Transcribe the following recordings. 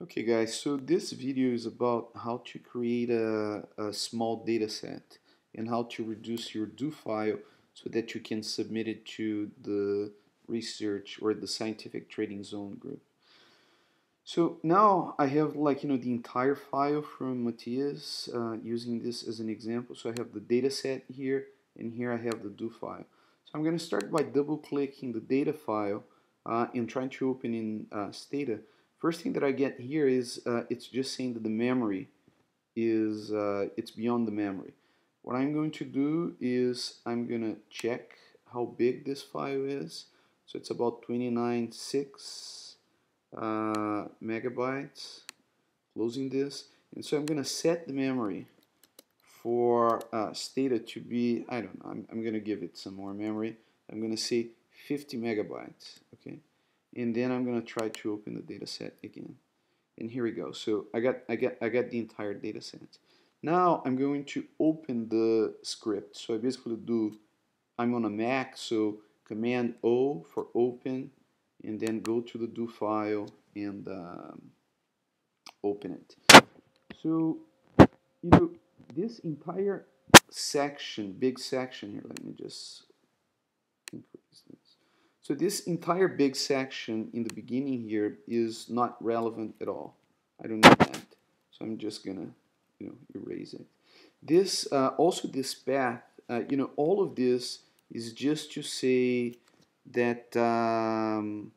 Okay guys, so this video is about how to create a, a small data set and how to reduce your do file so that you can submit it to the research or the scientific trading zone group. So now I have like you know the entire file from Matthias uh, using this as an example. So I have the data set here and here I have the do file. So I'm going to start by double clicking the data file uh, and trying to open in uh, Stata. First thing that I get here is uh, it's just saying that the memory is uh, it's beyond the memory. What I'm going to do is I'm going to check how big this file is. So it's about 29.6 uh, megabytes. Closing this. And so I'm going to set the memory for uh, Stata to be, I don't know, I'm, I'm going to give it some more memory. I'm going to say 50 megabytes. Okay and then I'm going to try to open the data set again. And here we go. So I got I got I got the entire data set. Now I'm going to open the script. So I basically do I'm on a Mac so command O for open and then go to the do file and um, open it. So you know this entire section big section here let me just so this entire big section in the beginning here is not relevant at all. I don't need that. So I'm just gonna, you know, erase it. This, uh, also this path, uh, you know, all of this is just to say that, um,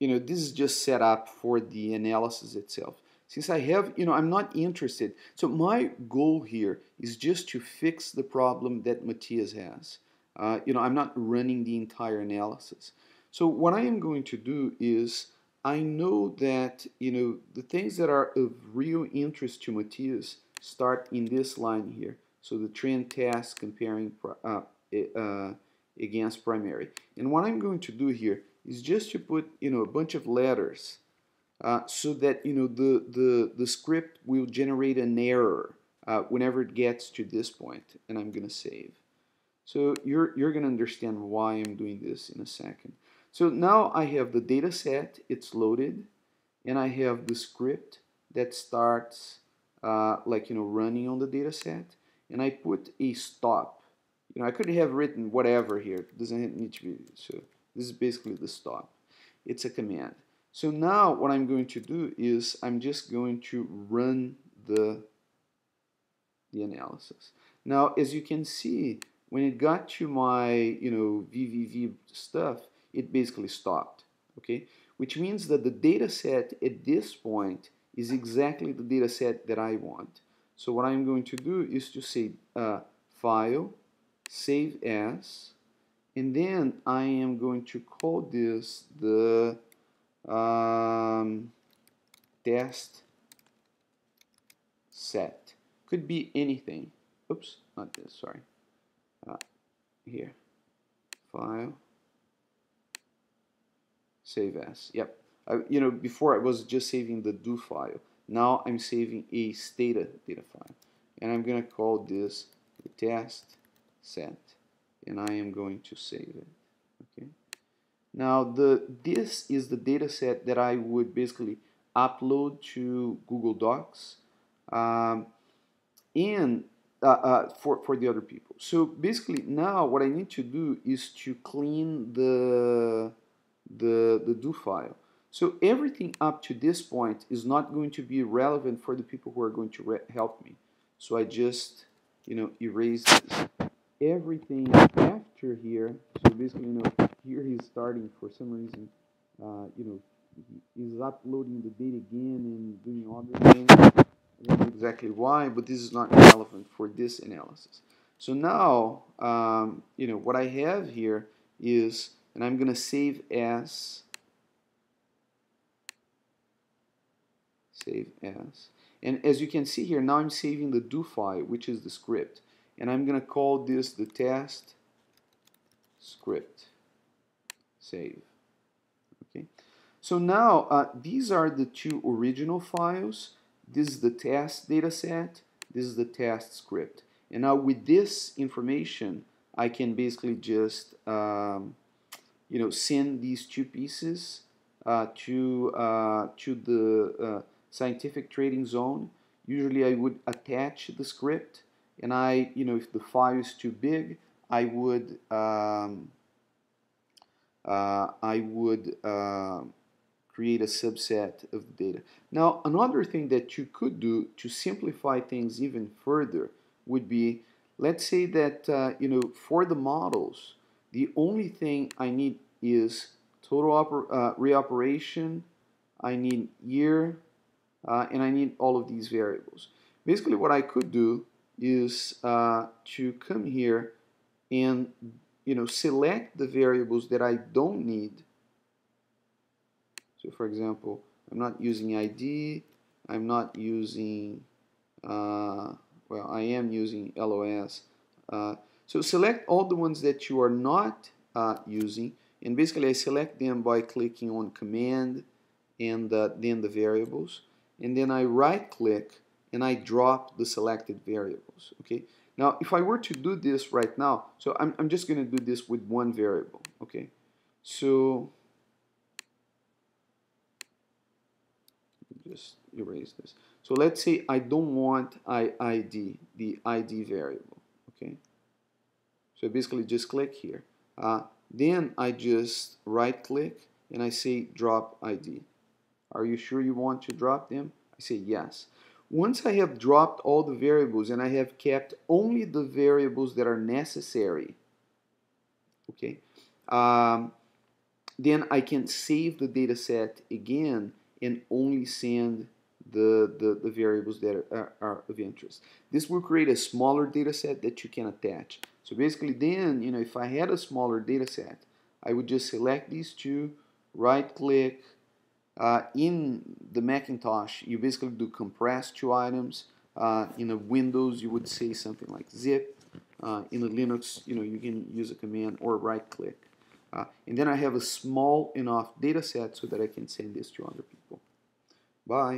you know, this is just set up for the analysis itself. Since I have, you know, I'm not interested. So my goal here is just to fix the problem that Matthias has. Uh, you know, I'm not running the entire analysis. So what I am going to do is I know that, you know, the things that are of real interest to Matthias start in this line here. So the trend test comparing uh, uh, against primary. And what I'm going to do here is just to put, you know, a bunch of letters uh, so that, you know, the, the, the script will generate an error uh, whenever it gets to this point. And I'm going to save. So you're, you're going to understand why I'm doing this in a second. So now I have the data set, it's loaded, and I have the script that starts uh, like, you know, running on the data set, and I put a stop. You know, I could have written whatever here, it doesn't need to be, so this is basically the stop. It's a command. So now what I'm going to do is I'm just going to run the, the analysis. Now, as you can see, when it got to my you know VVV stuff, it basically stopped. Okay, which means that the data set at this point is exactly the data set that I want. So what I'm going to do is to say uh, file, save as, and then I am going to call this the um, test set. Could be anything. Oops, not this, sorry uh, here. File. Save as. Yep. I, you know before I was just saving the do file. Now I'm saving a stata data file. And I'm gonna call this test set. And I am going to save it. Okay. Now the this is the data set that I would basically upload to Google Docs. Um, and uh, uh, for, for the other people. So basically now what I need to do is to clean the, the, the do file. So everything up to this point is not going to be relevant for the people who are going to help me. So I just, you know, erase this. Everything after here, so basically, you know, here he's starting for some reason, uh, you know, he's uploading the data again and doing all the things exactly why, but this is not relevant for this analysis. So now, um, you know, what I have here is, and I'm going to save as, save as, and as you can see here, now I'm saving the do file, which is the script, and I'm going to call this the test script, save. Okay. So now, uh, these are the two original files. This is the test data set. This is the test script. And now with this information, I can basically just um, you know send these two pieces uh, to, uh, to the uh, scientific trading zone, usually I would attach the script and I, you know, if the file is too big, I would, um, uh, I would uh, create a subset of the data. Now, another thing that you could do to simplify things even further would be, let's say that, uh, you know, for the models, the only thing I need is total uh, reoperation, I need year, uh, and I need all of these variables. Basically what I could do is uh, to come here and you know select the variables that I don't need. So for example, I'm not using ID, I'm not using, uh, well I am using LOS. Uh, so select all the ones that you are not uh, using and basically I select them by clicking on command and uh, then the variables and then I right click and I drop the selected variables okay now if I were to do this right now so I'm, I'm just gonna do this with one variable okay so just erase this. So let's say I don't want I ID the ID variable okay? So basically just click here. Uh, then I just right click and I say drop ID are you sure you want to drop them? I say yes. Once I have dropped all the variables and I have kept only the variables that are necessary, okay, um, then I can save the data set again and only send the, the, the variables that are, are, of interest. This will create a smaller data set that you can attach. So basically then, you know, if I had a smaller data set, I would just select these two, right click, uh, in the Macintosh, you basically do compress two items. Uh, in a Windows, you would say something like zip. Uh, in a Linux, you know, you can use a command or right click. Uh, and then I have a small enough data set so that I can send this to other people. Bye.